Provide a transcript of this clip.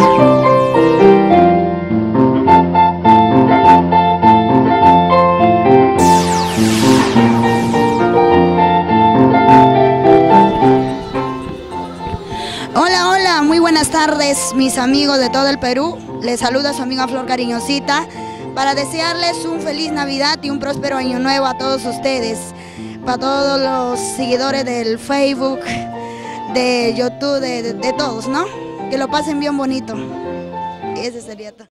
Hola, hola, muy buenas tardes, mis amigos de todo el Perú. Les saluda su amiga Flor Cariñosita para desearles un feliz Navidad y un próspero año nuevo a todos ustedes, para todos los seguidores del Facebook, de YouTube, de, de todos, ¿no? Que lo pasen bien bonito. Ese sería todo.